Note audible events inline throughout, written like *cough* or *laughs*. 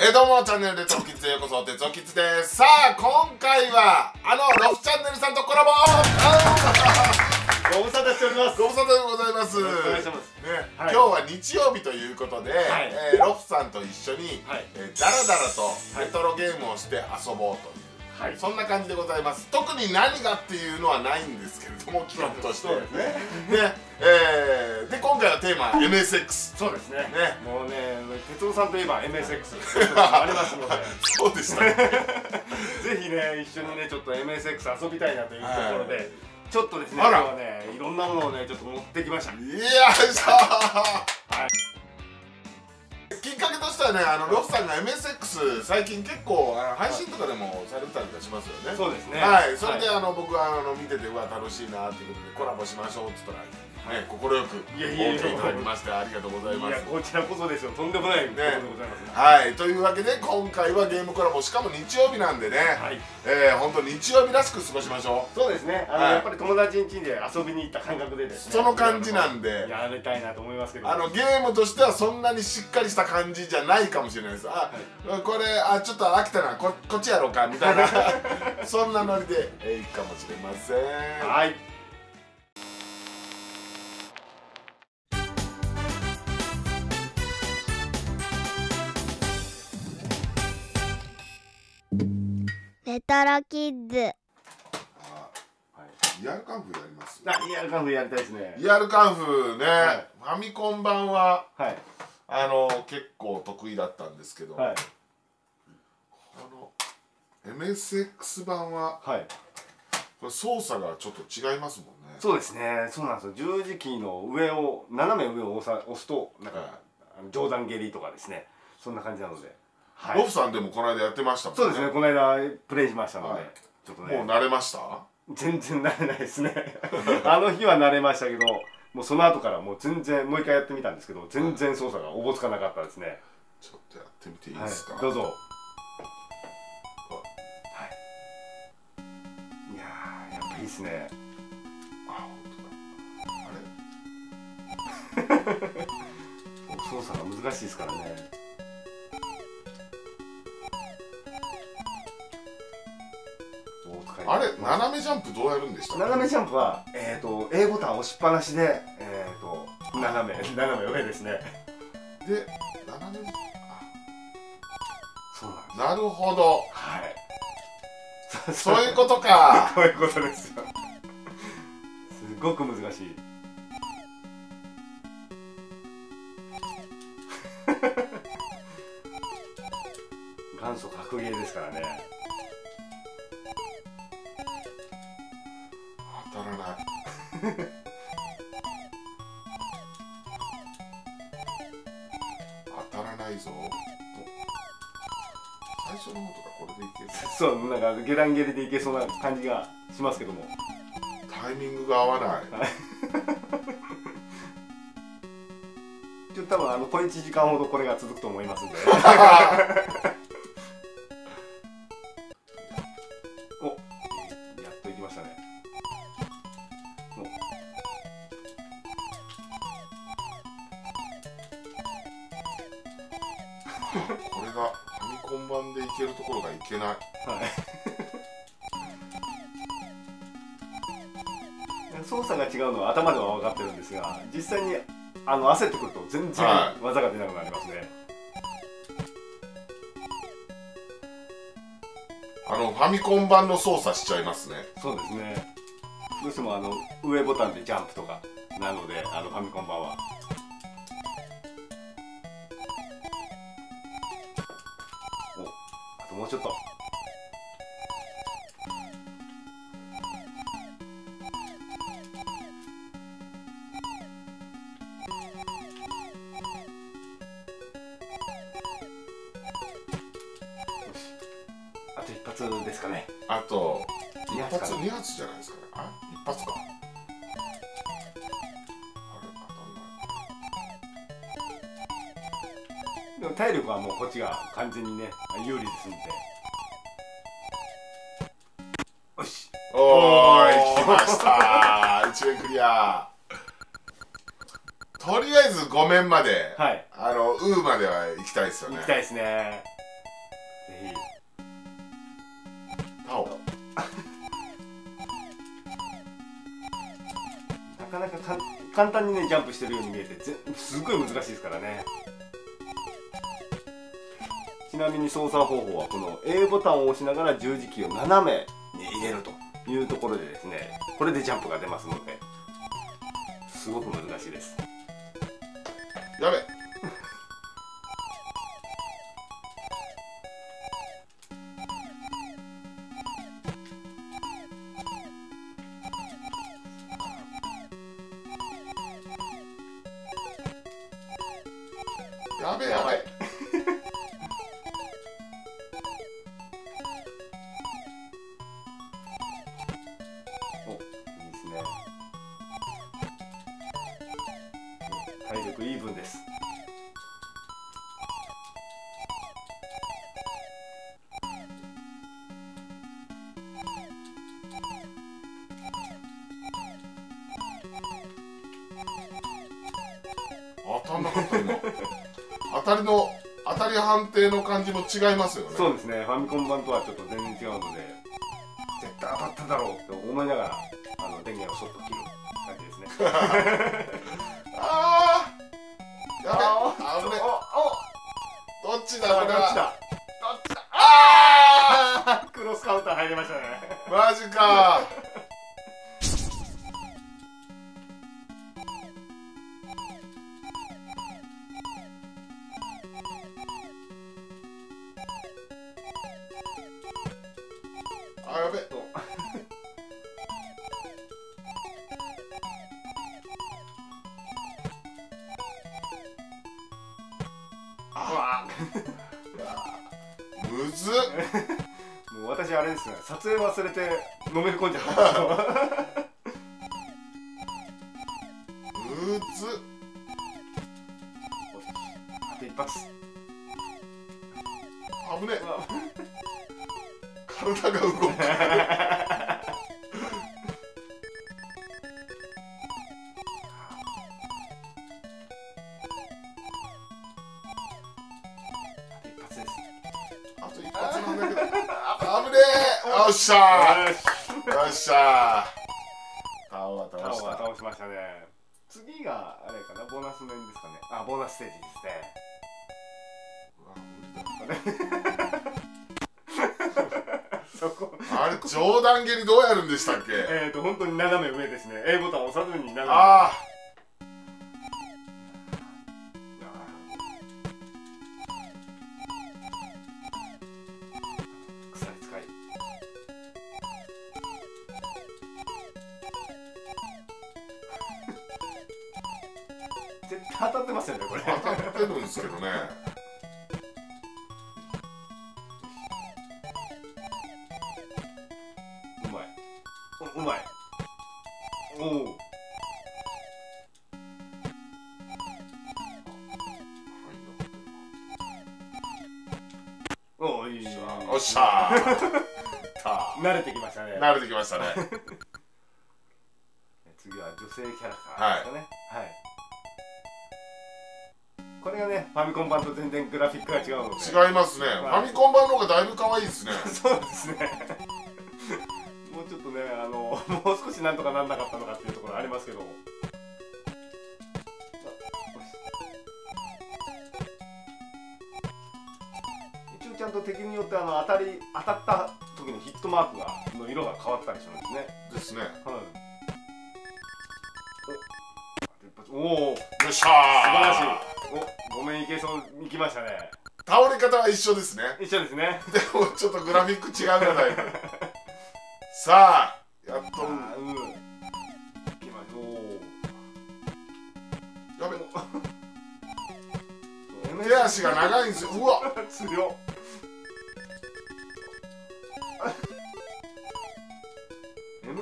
えーどうもチャンネルでトキッズへようこそ鉄オキッズです。さあ今回はあのロフチャンネルさんとコラボ。ご無沙汰しております。ご無沙汰でございます。今日は日曜日ということで、えーロフさんと一緒に、はい。えーダラダラとレトロゲームをして遊ぼうという、はい。そんな感じでございます。特に何がっていうのはないんですけれども企画として。ね。で,、えーで今回のテーマは MSX そうですね。ね。もうね哲夫さんといえば MSX *laughs* ありますので。そうでしたね。*laughs* ぜひね一緒にねちょっと MSX 遊びたいなというところで、はい。ちょっとですね今日はねいろんなものをねちょっと持ってきました。よいしょきっかけとしてはねあのロフさんが MSX 最近結構あの配信とかでもされてたりとかしますよね。そうですね。はい。それで、はあの僕はあの見ててうわ楽しいなっていうことでコラボしましょうっつったらね快くいやいやいただきましてありがとうございます。いやこちらこそですよ。とんでもないことでございますね。はいというわけで今回はゲームコラボしかも日曜日なんでね、はい。えー、本当日曜日らしく過ごしましょう。そうですね。あの、はい。やっぱり友達ん家で遊びに行った感覚でですね。その感じなんで。やりたいなと思いますけど。あのゲームとしてはそんなにしっかりした感じじゃないかもしれないです。あ、これあちょっと飽きたな。ここっちやろうかみたいな。*laughs* そんなノリで、えー、いくかもしれません。はいレトロキッズ。リアルカンフーやります？あリアルカンフーやりたいですね。リアルカンフーね、はい。ファミコン版ははい。あの結構得意だったんですけど、はい。この MSX 版ははい。これ操作がちょっと違いますもんね。そうですね。そうなんですよ。十字キーの上を斜め上を押さ押すとなんか、はい。あの上段蹴りとかですね。そんな感じなので、はロフさんでもこの間やってましたもんね。そうですねこの間プレイしましたので、はい。ちょっとね。もう慣れました？全然慣れないですね。*laughs* あの日は慣れましたけどもうその後からもう全然もう一回やってみたんですけど全然操作がおぼつかなかったですね、ちょっとやってみていいはいですか、どうぞ。はい。いやーやっぱいいですね。あ本当だ。あれ？*laughs* 操作が難しいですからねあれ斜めジャンプどうやるんでした？斜めジャンプは、えー、と A ボタン押しっぱなしで、えー、と斜め斜め上ですね。で斜めそうなんです。なるほど。はい。*laughs* そういうことか。*laughs* こういうことですよ。すごく難しい。*laughs* 元祖格ゲーですからね当たらないぞ。最初の方とかこれでいける？そうなんか下段蹴りでいけそうな感じがしますけども。タイミングが合わない。ちょっと多分あの小1時間ほどこれが続くと思いますんで *laughs* 全然は技が出なくなりますね、あのファミコン版の操作しちゃいますね。そうですね。どうしてもあの上ボタンでジャンプとかなのであのファミコン版は。おあともうちょっと体力はもうこっちが完全にね有利ですんでよし。おーい来ました。*laughs* 一面クリア。とりあえず5面まで、はい。あのウーまでは行きたいですよね。行きたいですね。ぜタオ。ひなかなか簡単にねジャンプしてるように見えてぜすっごい難しいですからね。ちなみに操作方法はこの A ボタンを押しながら十字キーを斜めに入れるというところでですねこれでジャンプが出ますのですごく難しいです。やべやべやべおいい。りの当たり判定の感じも違いますよね。そうですね。ファミコン版とはちょっと全然違うので絶対当たっただろうって思いながらあの電源をそっと切る感じですね *laughs* れですね。撮影忘れてのめり込んじゃった。スステージですね。*laughs* あれ上段蹴りどうやるんでしたっけ？えっ、ー、と本当に斜め上ですね。A ボタンを押さずに斜め上。ああおっしゃー。*laughs* た慣れてきましたね。慣れてきましたね。*laughs* 次は女性キャラクターですかね。はい、これがねファミコン版と全然グラフィックが違うので違いますね。ファミコン版の方がだいぶ可愛いですね。そうですね。*laughs* もうちょっとねあのもう少しなんとかなんなかったのかっていうところありますけど一応ちゃんと敵によってあの当たり当たった時のヒットマークがの色が変わったりするんですね。ですね。はい。お。およっしゃー。素晴らしい。おごめんいけそう。いきましたね。倒れ方は一緒ですね。一緒ですね。でもちょっとグラフィック違うじゃないか *laughs* さあやっと。うん。いきましょう。やべ。お。手足が長いんですよ。うわ。*laughs* 強っ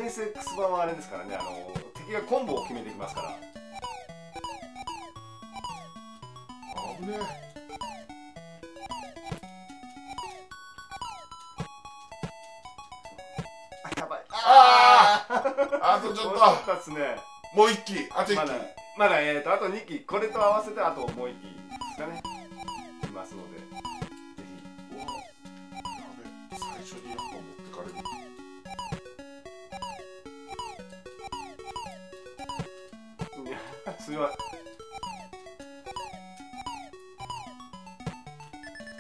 MSX 版はあれですからねあの敵がコンボを決めてきますから。危ねあやばい。あああとちょっと。惜しかったっすね。もう一機。あと一機。まだまだえーとあと2機。これと合わせてあともう1機ですかねは。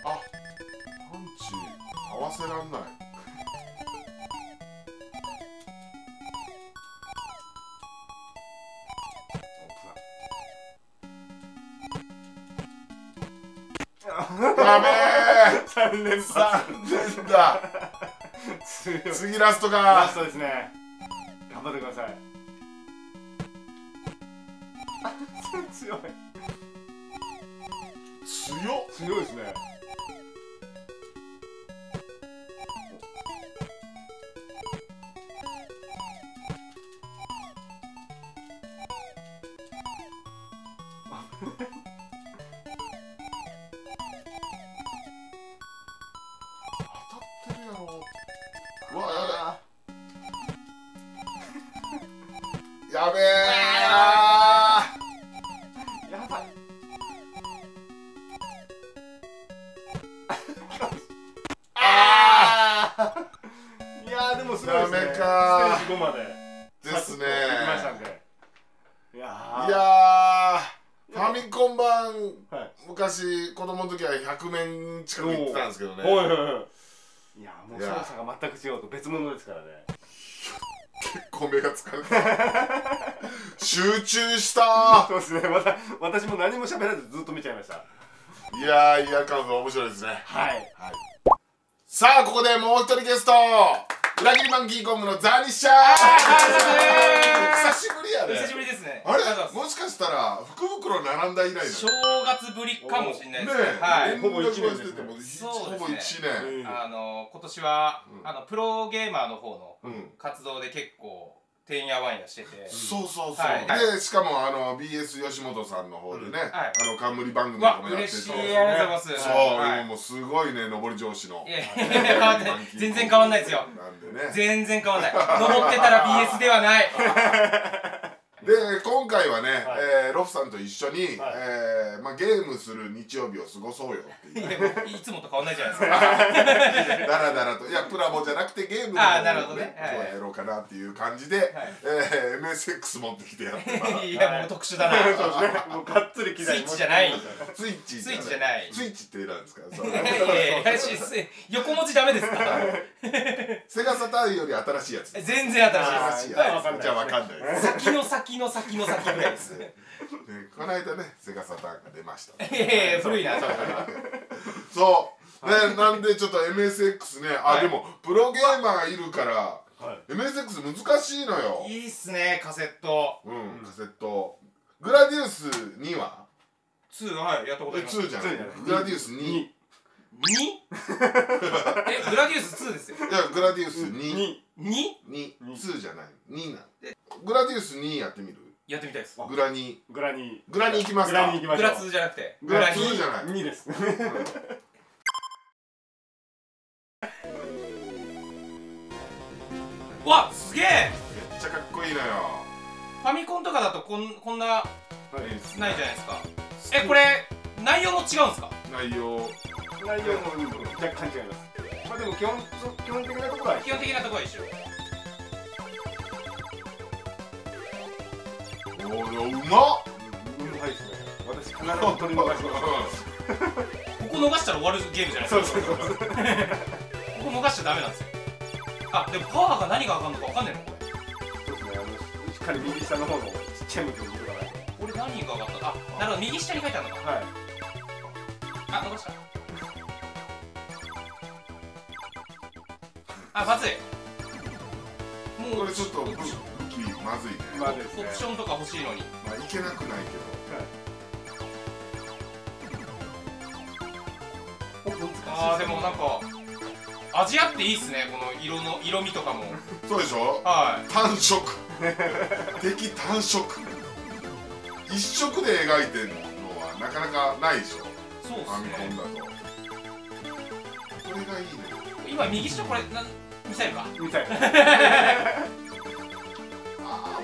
あパンチ合わせらんない。やべえ3連発。残念だ次ラストラかストですね。頑張ってください強い。強いですねダメかステージ5まで。ですね。いやファミコン版はい昔子供の時は100面近く行ってたんですけどね。はいはいはいいやもう操作が全く違うと別物ですからね。結構目が疲れた。集中したそうですね。また私も何も喋らずずっと見ちゃいました。いやーイヤーカ面白いですね。はい。はい。さあここでもう一人ゲスト裏切りマンキーコングのザニッシャー。久しぶりやね。久しぶりですね。あれ？もしかしたら福袋並んだ以来正月ぶりかもしれないですね。はい。ほぼ一年ですね。ほぼ一年。あの今年は、うん。あのプロゲーマーの方のうん。活動で結構てんやわんやしてて。そうそうそう、はい。でしかもあの BS 吉本さんの方でね、はい。あの冠番組とかもやってて。嬉しいそうありがとうございます。そう、はい。もうすごいね上り上司の。全然変わんないですよ。なんでね。全然変わんない。登ってたら BS ではない *laughs* で今回はね、はい。えーロフさんと一緒に、はい。えーまあ、ゲームする日曜日を過ごそうよっていう。いいつもと変わんないじゃないですか。だらだらと。いやプラモじゃなくてゲームの方あーなるほどね。はい。やろうかなっていう感じで、はい。えー MSX 持ってきてやってます。*laughs* いやもう特殊だな。*laughs* そうですね。もうがっつり機材スイッチじゃない。スイッチスイッチじゃない。スイッチってなんですか？*laughs* そいやいやいやし横文字ダメですか？セガサターンより新しいやつ全然新新しいやつじゃあわかんないです。先の先の先の先ぐらいですねこの間ねセガサターンが出ましたいやいや古いなそそう、ね、なんでちょっと MSX ねあ、はいでもプロゲーマーがいるからはい MSX 難しいのよいいっすねカセットうんカセットグラディウス2は2はいやったことあります2じゃないグラディウス2い 2? *laughs* えグラディウス2ですよ。やグラディウス2 2 2? 2 2じゃない。2なんグラディウス2やってみる？やってみたいです。グラ2グラニグラ2いきますか。グラニ行きましょう。グラ2じゃなくて。グラ2 2じゃない。2です。*laughs* わすげえ。めっちゃかっこいいのよ。ファミコンとかだとこんこんなはいないじゃないですか。えこれ内容も違うんですか？内容内容も若干違います。まあでも基本基本的なところは基本的なところは一緒。おーうまっ！うん。はいですね。私必ず取り逃しますここ逃したら終わるゲームじゃないですか。ここ逃しちゃダメなんですよ。あでもパワーが何が上がるのか分かんないの？これそうですね。あのしっかり右下の方のちっちゃい向きを見てください何が上がった？あなるほど右下に書いてあるのか。はい。あ逃したあまずい。もうこれちょっと武武器まずいね。まあですねオプションとか欲しいのに。まあいけなくないあーでもなんか味あっていいっすねこの色の色味とかも。け *laughs* どそうでしょ？はい。単色。*laughs* 敵単色。一色で描いてるのはなかなかないでしょ？そうっファミコンすねだと。これがいいね。今右下これなんミサイルかみたい。なあ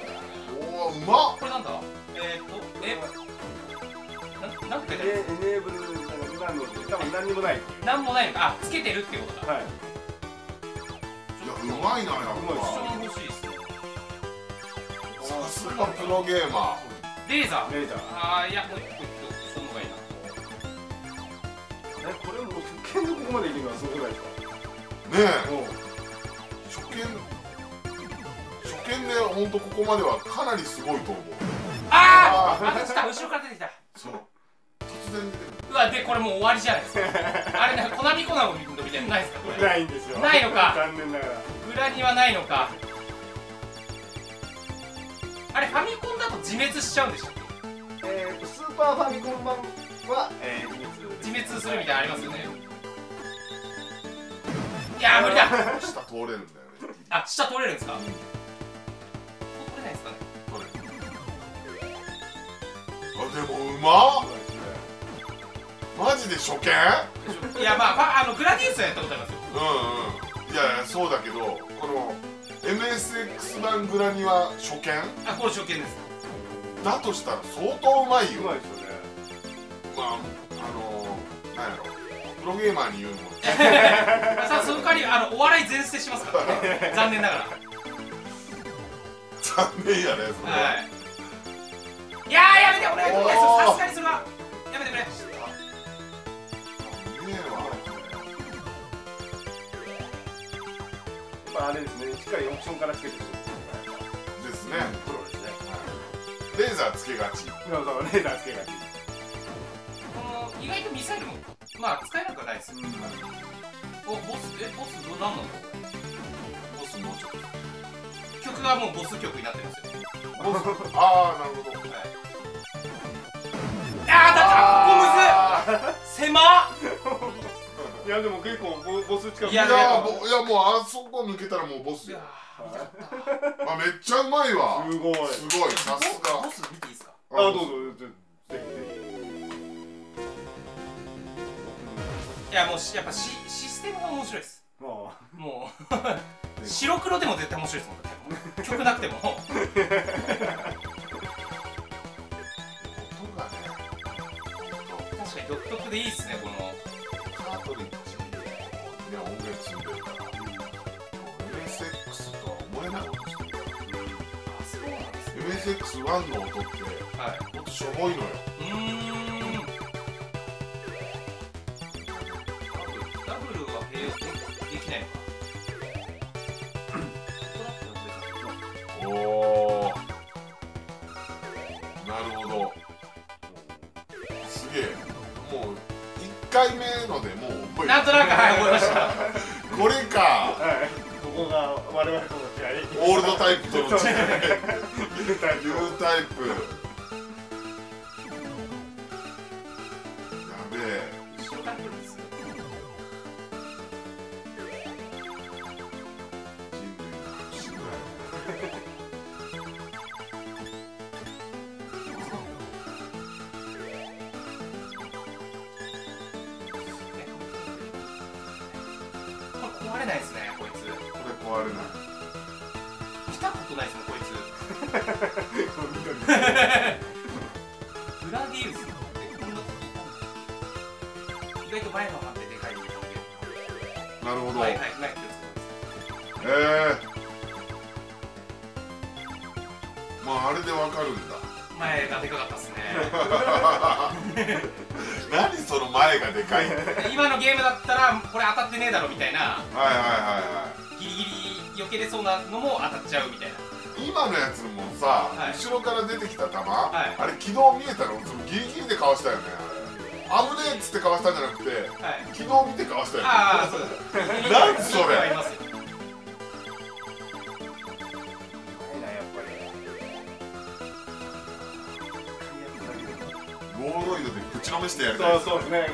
ーおおうまっ。これなんだ？えー、っとえななんて書いてある？エネーブルなので多分何にもない。なんもないのか。あつけてるってことだ。はい。いやうまいなやっ一緒ぱ。に欲しい。っすねさすがプロゲーマでレーザー。レーザー。ああいやもう一個いっとその方がいいな。えこれもう初見でここまでいけるのはすごくないですか？ねえ初見初見で本当ここまではかなりすごいと思う。あーあ来た後ろから出てきた。そう。突然出てくる。うわでこれもう終わりじゃないですかあれなコナミコナミみたいなのないですかこれ。ないんですよ。ないのか。残念ながら。裏にはないのか。あれファミコンだと自滅しちゃうんでしたっけ？えーとスーパーファミコン版は、えー、自滅。自滅するみたいなのありますよね。いやー無理だ。下通れるんだよ。ねあ下取れるんですか？取れないですかね？通れる。あでもうまっ。マジで初見？いやまあ、まあ、あのグラディウスはやったことありますよ。うんうん。いやいやそうだけどこの MSX 版グラニは初見？あこれ初見です。だとしたら相当うまいうよまいですよね。まああのー、なんやろプロゲーマーに言うのも *laughs* さあその代わりあのお笑い全捨てしますからね。残念ながら。残念やねそれは、はい。いやーやめてお願いお願いさすがにそれはやめてくれああれですねしっかりオプションからつけてくる。ですね。プロですね。レーザーつけがち。レーダーつけがちこの意外とミサイルもまあ使えなくはないですよ、おボスえボスど何なのボスもうちょっと曲がもうボス曲になってるんですよボスああなるほどあーだったここむずっ狭っいやでも結構ボボス近くいやいやもういやもうあそこ抜けたらもうボスよあめっちゃうまいわすごいすごいさすがボス見ていいですかあどうぞいやもうしやっぱシシステムが面白いです。ひまもう。*laughs* 白黒でも絶対面白いですもん曲なくても。音がね。確かに独特でいいっすねこの。カートリッジには音源積んでるから MSX とは思えない音してるあそうなんですね。MSX1 の音ってはい。音しょぼいのよなんとなくはい思いました。これか。はい。ここが我々との違いオールドタイプ。との違いユータイユータイプやべえ。一緒だけですよ。人類の不思議だよ。こグラディウスってこんな意外と前の判定でかいんでなるほど、はいはいはい気をつけてくださいええまああれでわかるんだ。前がでかかったっすね。*laughs* 何その前がでかい。今のゲームだったらこれ当たってねえだろみたいな。はいはいはギリギリ避けれそうなのも当たっちゃうみたいな。い今のやつもさ、はい。後ろから出てきた球、い。あれ軌道見えたの？ギリギリでかわしたよね。危ねえっつってかわしたんじゃなくてはい。軌道見てかわしたよね。ああそうですなんそれ？ありますよ。ないなやっぱりゴー。ロイドでぶちのめしてやる。そうそうですね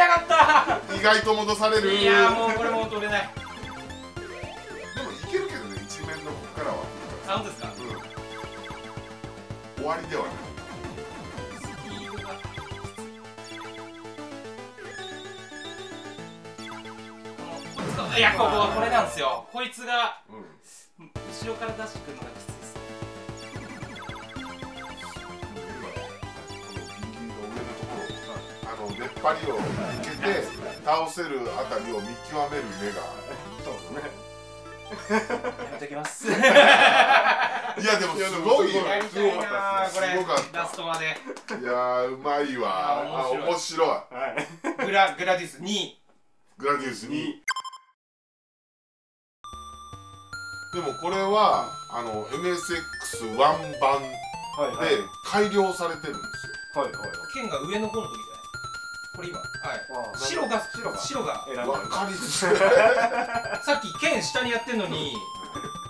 たかっー意外と戻される。たいやーもうこれもう取れない。でもいけるけどね一面のこっからは。あ本当ですか？うん。終わりではない。いやこここれなんですよ。こいつがうん。後ろから出してくるのがの出っ張りをつけて倒せるあたりを見極める目がそうね。やめときます。*laughs* いやでもすごいよ。やりたいなーこれすごかった。ラストまでいやーうまいわ。あ面白い。面白い。はい。グラグラディス2位グラディウスににでもこれはあの MSX1 版で改良されてるんですはいはい。剣が上の方の時じゃない。ですかこれ今はいはい白が白が。白が。選んだよわかりづらい。*laughs* さっき剣下にやってんのに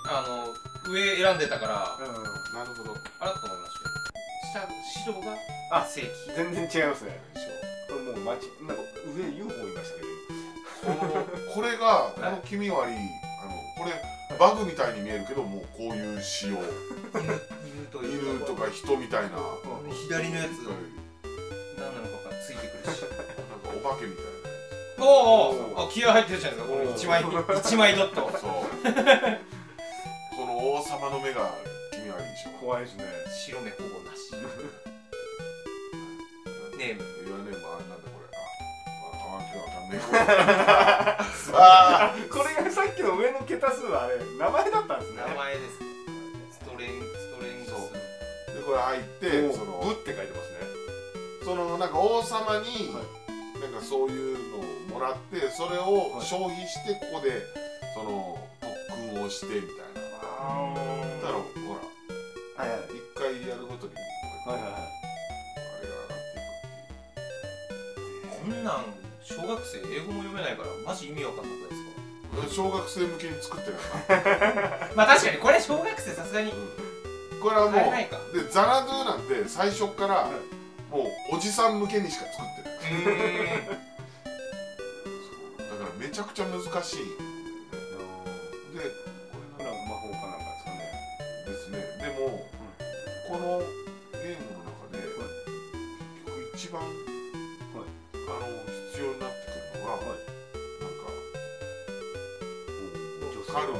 あの上選んでたから。うんなるほど。あらと思いました下白があ正規。全然違いますね。これもう街なんか上 UFO いましたけど。このこれがこの黄身割りあのこれバグみたいに見えるけどもうこういう仕様。犬犬という犬とか人みたいな。左のやつお化けみたいおおおあ気合入ってるじゃないですか。この一枚一枚ドット。なそう。この王様の目が黄身割りでしょ怖いですね。白目ほぼなし。ネーム。言わねえもんあなんだこれ。ああわけわかんねえ。あこれがさっきの上の桁数はあれ名前だったんですね。名前です。ストレンストレングス。でこれ入っておそのブって書いてますね。そのなんか王様に、はなんかそういうのをもらってそれをはい。消費してここでその特訓をしてみたいな。あだからほらはいはい。一回やるごとにこうやってはいはいはい。あれが上がっていくっていう。こんなん小学生英語も読めないからマジ意味わかんなくないですか？小学生向けに作ってる *laughs* まあ確かにこれ小学生さすがに。これはもうでザナドゥなんて最初からはいもうおじさん向けにしか作ってないうだ。からめちゃくちゃ難しい。でこれなんこれは魔法かなんかですかね。ですね。でも、このゲームの中で、結局一番、あの必要になってくるのが、はい。なんかカルマ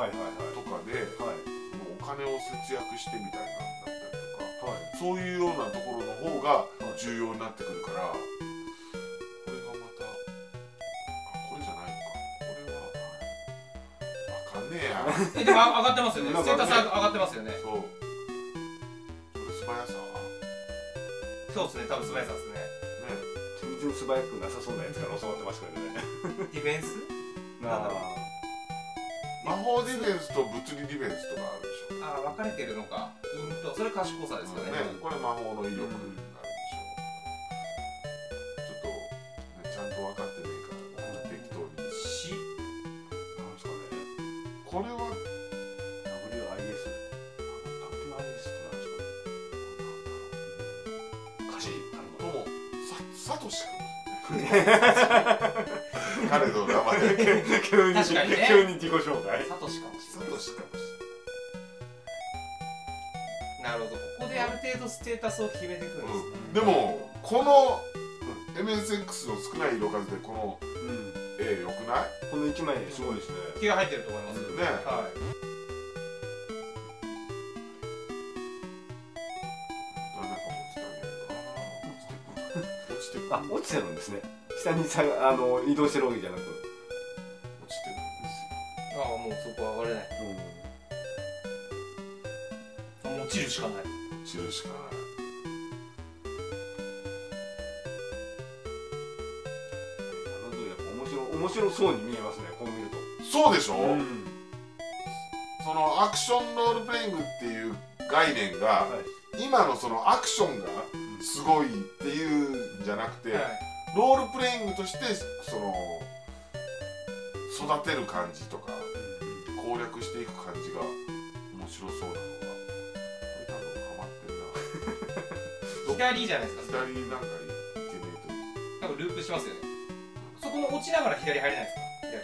はいはいはいとかで、はいもうお金を節約してみたいなんだったりとかはい。そうい。うようなところの方が重要になってくるから、えでもあ上がってますよね。ステータス上がってますよね。そう。これ素早さ。そうですね。多分素早さですね。ね。全然素早くなさそうなやつから教わってますけどね。ディフェンス？*laughs* なんだろう。魔法ディフェンスと物理ディフェンスとかあるでしょ。ああ分かれてるのか。イントそれ賢さですよね、ね、これ魔法の威力。にな *laughs* 彼の名前急に確かにね。急に自己紹介。サトシかもしサれない。トシかもしなるほど。ここである程度ステータスを決めてくるんですね、れない、でもこの MSX の少ない色数でこのうん。絵よくない？この一枚すごいですね。気が入ってると思います。よね。はい。あなんか落ちたんだよな。落ちてくる *laughs* あ落ちてるんですね下にさあの移動してるわけじゃなく。落ちてああもうそこは上がれない。あもう落ちるしかない。落ちるしかない。なるほどやっぱ面白面白そうに見えますねこう見ると。そうでしょ、ん。そのアクションロールプレイングっていう概念が、はい。今のそのアクションがすごいっていうんじゃなくて、はいロールプレイングとしてその育てる感じとか攻略していく感じが面白そうなのがこれ多分ハマってんな。左じゃないですか。左なんかいけねえと多分ループしますよね。そこの落ちながら左入れないですか？左。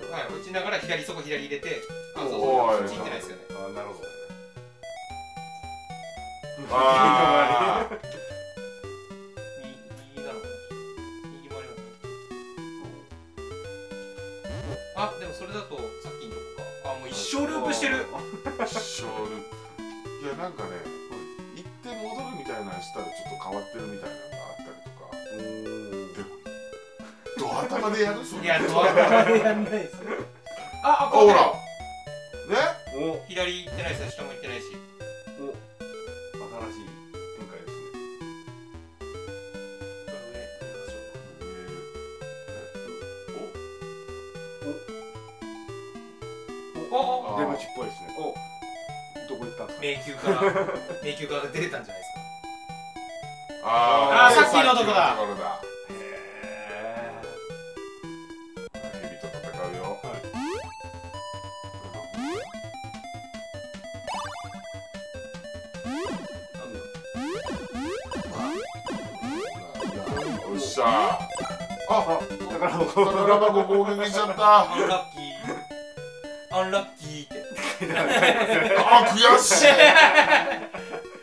そこはい落ちながら左そこ左入れてあそうそう。こっち行ってないですよね。あなるほどあー *laughs* してる。いやなんかね行って戻るみたいなしたらちょっと変わってるみたいなのがあったりとか。でもド頭でやる？それ。いやドア玉でやんないですよ。あああほら。こね？お。左行ってないし下も行ってないし。お。新しいっぽいですね。お。どこ行ったんですか？迷宮から *laughs* 迷宮から出れたんじゃないですか？ああーさっきのとこだ。さっきのところだ。へ蛇と戦うよ。よ。っしゃあだからこー宝箱攻撃しちゃったアンラッキーアンラッキーあ悔しい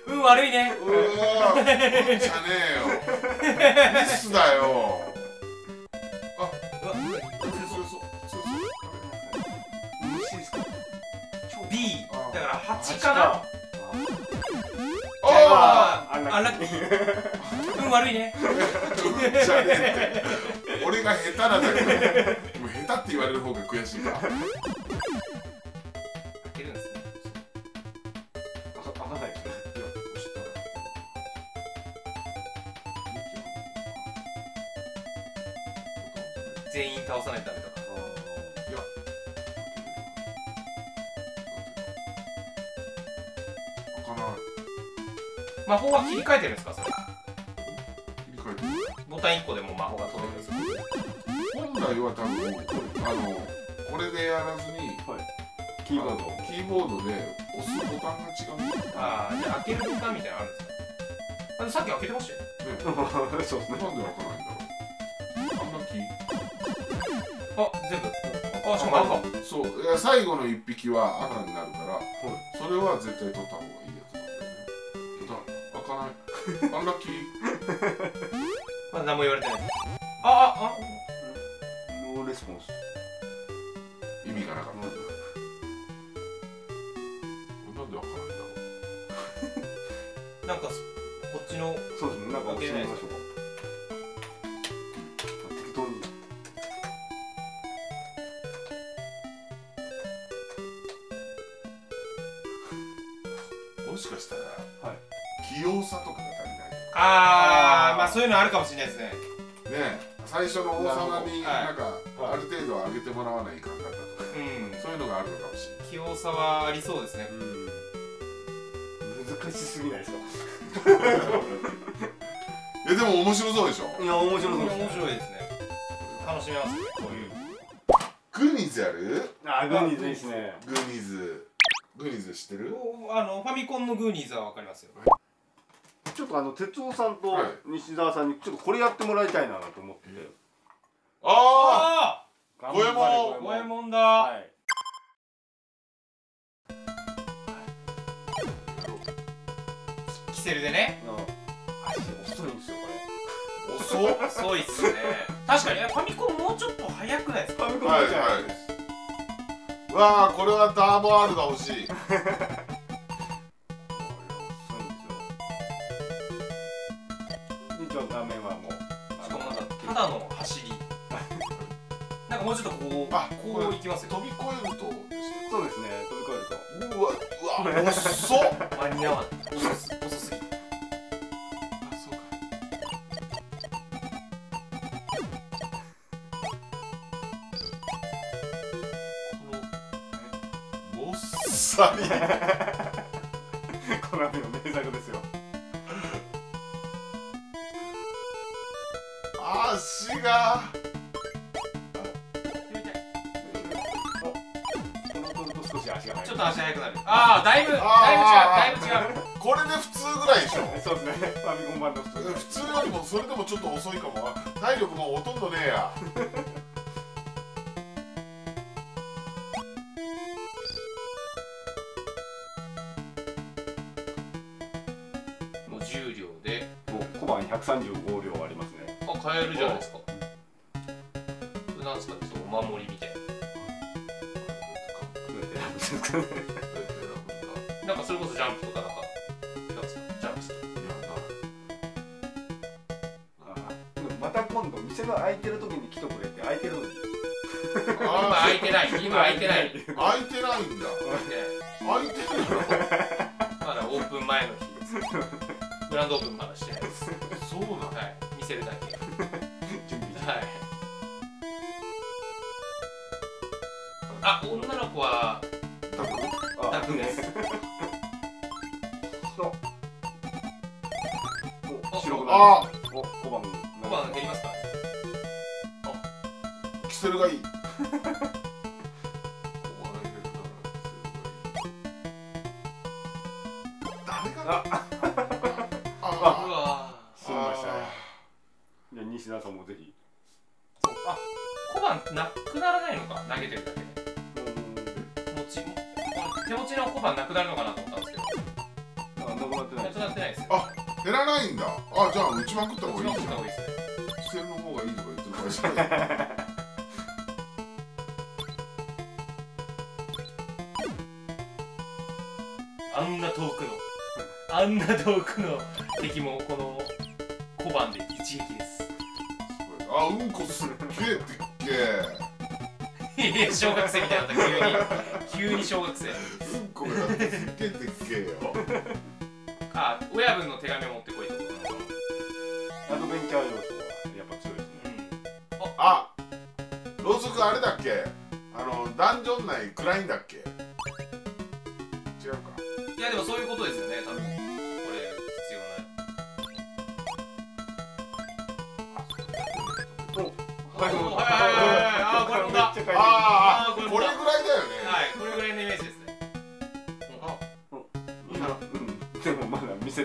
運悪いね。うわーじゃねえよ。ミスだよ。うわそうそうそう。そう虫ですか？B あだから8かな？ああアンラッキー運悪いね。ーじゃねえって。俺が下手なだけでもう下手って言われる方が悔しいか開かな。い魔法は切り替えてるんですか？それ。切り替えてる。ボタン1個でも魔法が飛べるんですか？本来は多分あのこれでやらずにキーボードキーボードで押すボタンが違うああじゃあ開けるボタンみたいなのあるんですか？あでさっき開けてましたよ。ね。*laughs* そうですね。なんで開かないんだろう。あんなキーあ全部あしか。も赤そう。いや最後の一匹は赤になるから、それは絶対取った方がいいやつなんだよね。ただ開かないアンラッキー。*laughs* まだ何も言われてない。ああノーレスポンス。意味がなかった、なんで開かないんだろう。あ *laughs* なんかこっちのそうですね。なんか押してみましょうかそういうのあるかもしれないですね。ねえ最初の王様にななんか、はい。ある程度上げてもらわないかんかったとか、うん。そういうのがあるのかもしれない。器用さはありそうですね。うん。難しすぎないですか？*laughs* えでも面白そうでしょ？いや面白面そうです白いですね。楽しめます。ねこういうグニーズやるあグーニーズいいですね。グニーズ。グニーズ知ってる？おあのファミコンのグーニーズはわかりますよちょっとあの哲夫さんとはい。西澤さんにちょっとこれやってもらいたいなと思って。てああ五右衛門。あ五右衛門。だ、はい。キセルでね。足遅いんですよこあ遅っ。遅いっすね。確かにえファミコンもうちょっと早くないですか？れファミコンはいじゃないはいわあこれはターボ R が欲しい *laughs* こう行きますよ飛び越えると。そうですね飛び越えると。うわうわ遅っ間に合わない遅す遅すぎてあそうかこのもっさりコナミの名作ですよ足がと足速くなる。ああだいぶだいぶ違うだいぶ違う。これで普通ぐらいでしょ。そうですね。ファミコン版の普通普通よりもそれでもちょっと遅いかも。体力もうほとんどねえやもう10両で。もう小判135両ありますね。あ買えるじゃないですか。これなんですかちょっとお守りみたいな *laughs* なんかそれこそジャンプとかなんかジャンプするいやた今度店の開いてる時に来てくれって開いてるのに。今あ空いてない。今空いてない。ー開いてないんだ。開いてるのまだオープン前の日。グランドオープンまだしてない。ですそうなのはい。見せるだけ。準備中。はい。あ女の子はです。白くなる。あお小判。小判減りますか？キセルがいい。*laughs* 誰があ。あうわ済みましたねじゃあ西田さんもぜひ。そうあ小判なくならないのか？投げてるだけで。持ちも手持ちの小判なくなるのかなと思ったんですけど。あなくなってない？なくなってないですよ。あ減らないんだ。あじゃあ打ちまくった方がいいじゃん。打ちまくった方がいいです。ね。の方がいいとか言ってるからじゃないあんな遠くのあんな遠くの敵もこの小判で一撃です。あうんこすっげえでっけい *laughs* や小学生みたいになった急に。急に小学生。えうんこがだってすっげえでっけえよ。あ親分の手紙を持ってこいと。かアドベンチャー要素はやっぱ強いですね。あろうそくあれだっけ？あのダンジョン内暗いんだっけ？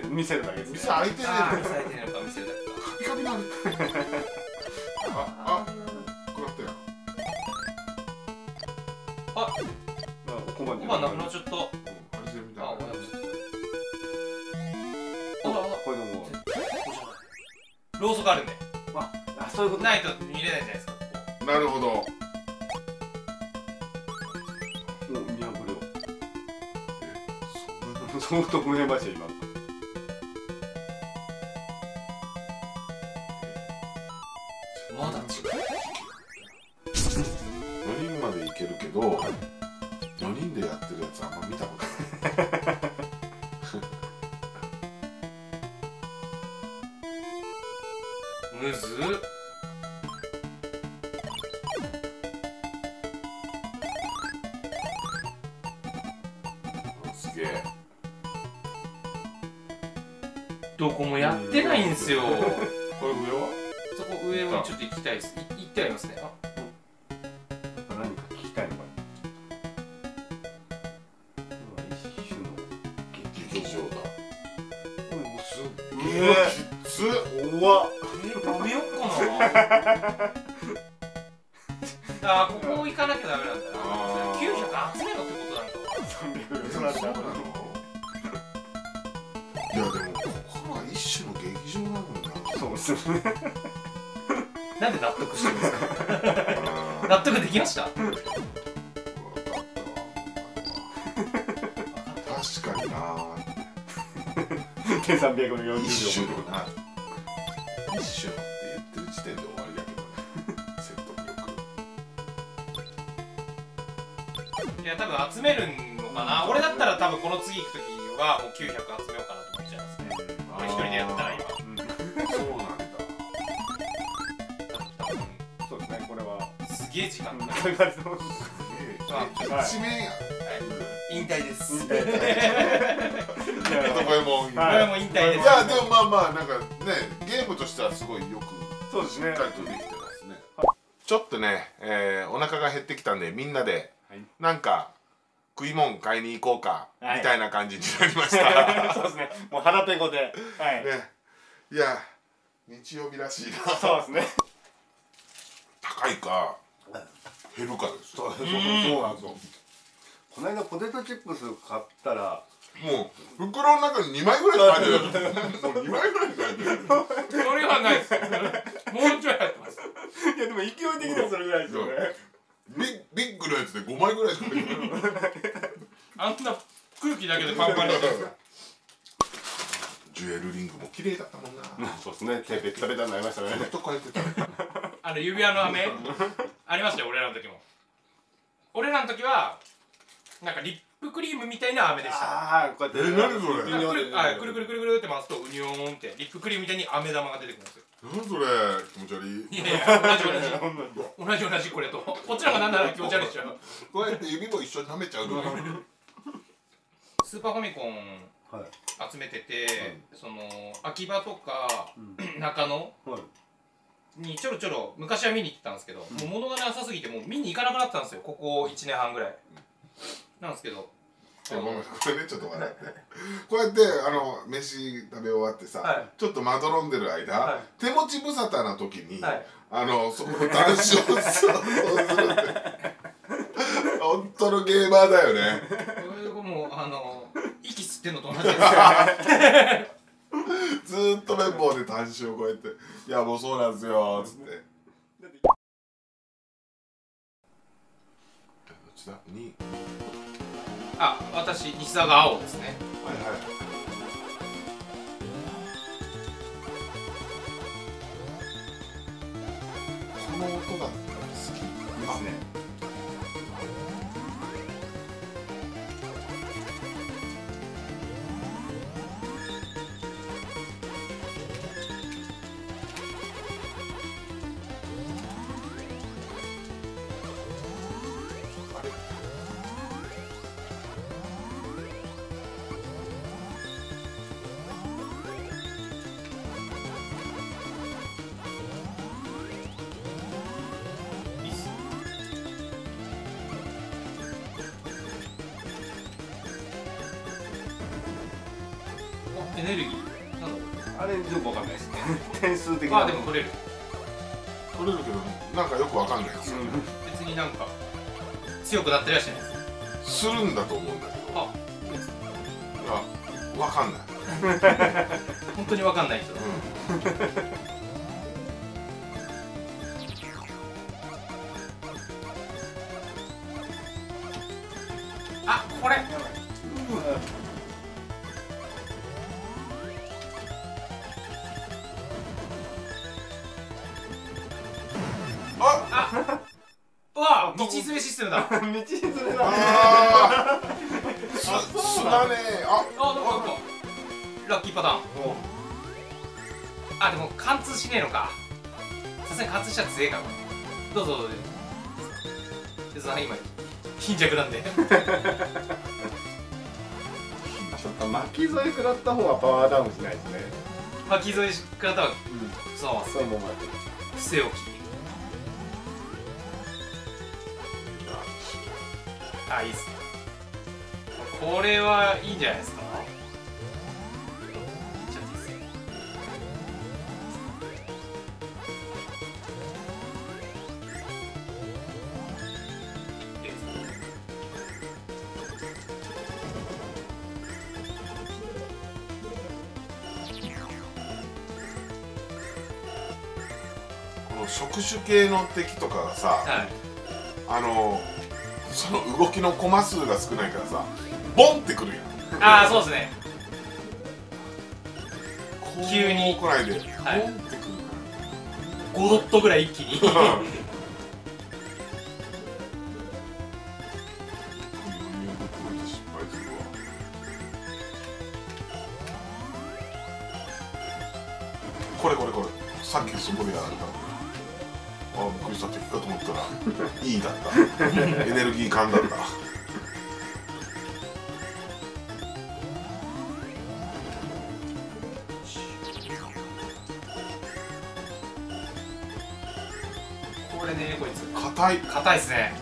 せる見せるだけですね。店開いてねああえの見せられてるのか見せるだカピカピなるああ食らったよあ小判け小判なくなっちゃったうんあああこれでもろうそくあるんであそういうこと。ないと見れないじゃないですか。こなるほど。お200両 *laughs* 相当増えました今確かにな *laughs* で300の40一種両のな一種のって言ってる時点で終わりだけど。ね説得力いや多分集めるのかな。俺だったら多分この次行く時はもう900集めようかなと思っちゃいますね。俺一人でやったら今。そうなんだ。そうですねこれは。すげえ時間かかる。かかるとすげえ。はい一面や引退です。引退。どこへもこれも引退です。いやでもまあまあなんかねゲームとしてはすごいよくそうですねしっかりとできてますねちょっとね、えーお腹が減ってきたんでみんなではい。なんか食い物買いに行こうかはい。みたいな感じになりました、*laughs* そうですね。もう腹ペコで。はい。ね。いや日曜日らしいな。そうですね。高いか減るかですよ。そうそうそうそうなんですよこの間ポテトチップス買ったらもう袋の中に2枚ぐらい入ってるもう2枚ぐらい入ってる。*laughs* それはないですもうちょい入ってます。いやでも勢い的にはそれぐらいですよね。ビッビッグのやつで5枚ぐらいしか入ってる。あんな空気だけでパンパンにしてるんですよジュエルリングも綺麗だったもんな。そうですね。手ベッタベタになりましたね。ずっとこうやって食べた。あの指輪の飴ありましたよ俺らの時も。俺らの時はなんかリップクリームみたいな飴でした。ああこうやってえ何それ？くるではいくるくるくるくるって回すとウニョーンってリップクリームみたいに飴玉が出てくるんですよ。何それ？気持ち悪い。いやいや同じ同じ。同じ同じこれと。こっちの方がなんなら気持ち悪いでしょこうやって指も一緒に舐めちゃうの。スーパーファミコンはい集めてて、その秋葉とか、中野はいにちょろちょろ昔は見に行ってたんですけど、もう物がなさすぎてもう見に行かなくなったん。ですよここ1年半ぐらい、なんですけど。これねちょっと笑って。こうやってあの飯食べ終わってさ、はい。ちょっとまどろんでる間、はい。手持ち無沙汰な時に、はい。あのそこの談笑する。って本当のゲーマーだよね。もうあの息吸ってんのと同じですよずーっと綿棒で談笑こうやって「いやもうそうなんですよ」つって。どっちだ？にあ私西澤が青ですね。はいはい。この音が好きですねエネルギー？なんだこあれよくわかんないですね。*laughs* 点数的れなあでも取れる。取れるけどなんかよくわかんないですよ、別になんか強くなってらっしゃいですするんだと思うんだけど。あいやわかんない、本当にわかんない人。だうん *laughs* 道連れだ。あーすすだね。あなんかなんかラッキーパターン。あでも貫通しねえのか。さすがに貫通したら強えかどうぞどうぞ。でその今貧弱なんで。*laughs* ちょっと巻き添え食らった方がパワーダウンしないですね。巻き添えし方はそう。そうもま伏せ置きあいいっすね。これはいいんじゃないですか？この触手系の敵とかがさはい。あのその動きのコマ数が少ないからさボンってくるやん。ああそうですね。急に来ないで、はい。ボンってくる。5ドットぐらい一気に。これこれこれ。さっきそこでやられたあびっくりした。敵かと思ったら E だった。エネルギー管だった。これねこいつ。硬い。硬いっすね。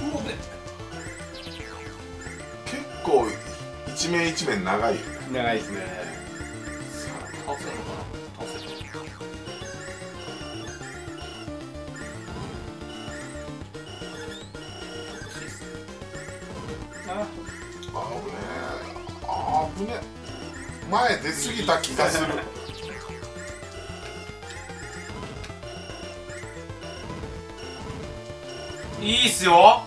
もうね。結構一面一面長いよね。長いですね出過ぎた気がする。いいっすよ。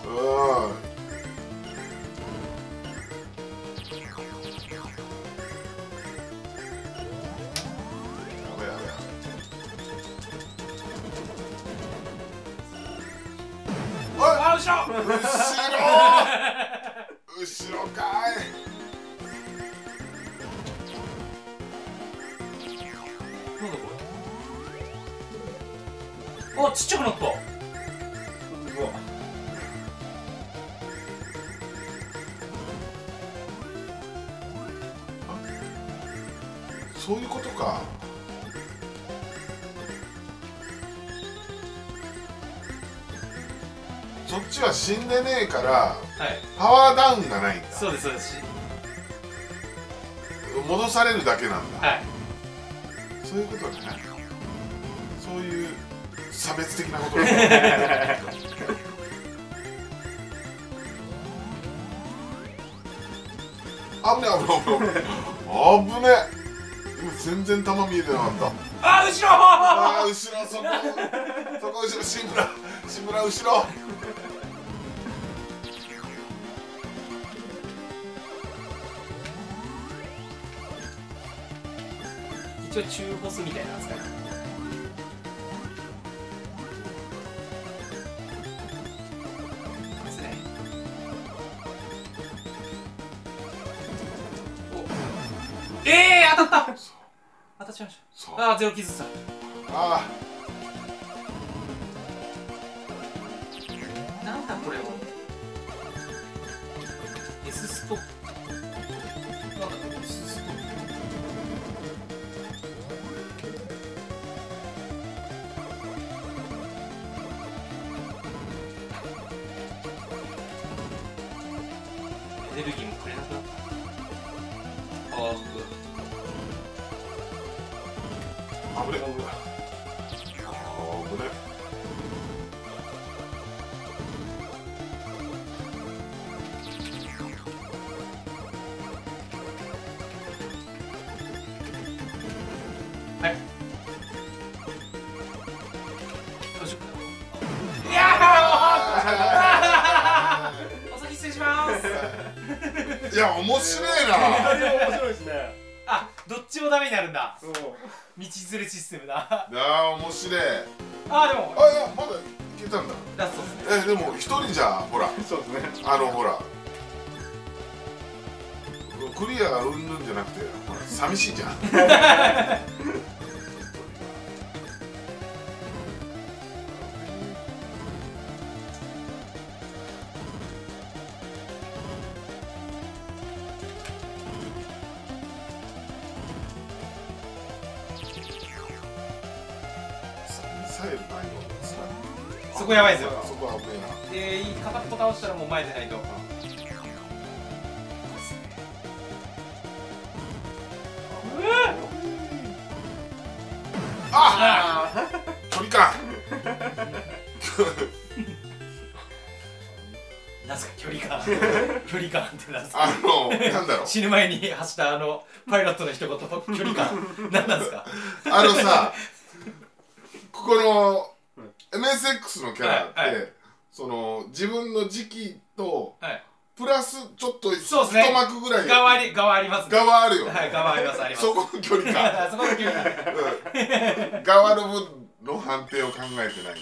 パワーダウンがないんだ。そうですそうです。戻されるだけなんだ、はい。そういうことね。そういう差別的なことね。*laughs* 危ねえ危ねえ危ねえ危ねえ今全然弾見えてなかった。あ後ろ！ああ後ろそこ。そこ後ろ志村。志村後ろ一応中ボスみたいなんですかね。でええー、当たった。当たっちゃいました。あーゼロ傷さあないや面白いな。あれ面白いですね。あ、どっちもダメになるんだ。そう。道連れシステムだ。ああ面白い。あ、でも。あいやまだいけたんだ。ラストですね。えでも一人じゃほら。そうですね。あのほら。クリアがうんぬんじゃなくてほら寂しいじゃん *laughs* こやばいですよ。そこは危な。で、片っぽ倒したらもう前出ないと。ああ距離感なんすか距離感。距離感ってなんすか。あのなんだろう。死ぬ前に発したあのパイロットの一言距離感。何なんですか。あのさここの MSX のキャラって、はいはその自分の時期とはい。プラスちょっとそうですね。一幕ぐらい。側あり側ありますね。側あるよ、ね。はい側ありますあります。*laughs* そこの距離感。*laughs* そこの距離側の分の判定を考えてない。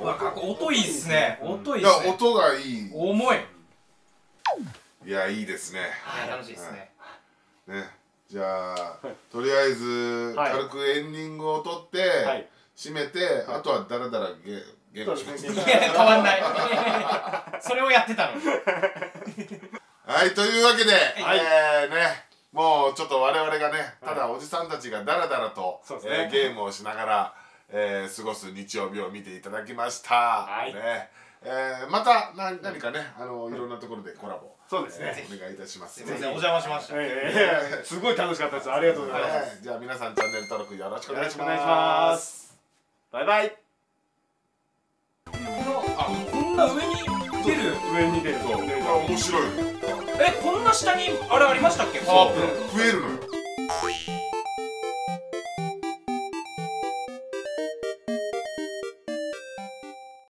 うわかっこ音いいっすね。音いい。いっすね。や音がいい。重い。いやいいですね。はい楽しいっすね。ねじゃあ、とりあえずはい。軽くエンディングを取って、はい。締めて、あとはダラダラゲゲームします。変わんない。*laughs* それをやってたのに。はいというわけで、はい。えーねもうちょっと我々がねただおじさんたちがダラダラと、そうですね。えーゲームをしながら、えー過ごす日曜日を見ていただきました、はい。ね。えーまた何何かねあのいろんなところでコラボ、そうですね。えーお願いいたします。すいませんお邪魔しました。ええすごい楽しかったです。ありがとうございます。ねじゃあ皆さんチャンネル登録よろしくお願いします。バイバイ。このあこんな上に出る。上に出る。そうこれ面白い。えこんな下にあれありましたっけ？パワープ増えるのよ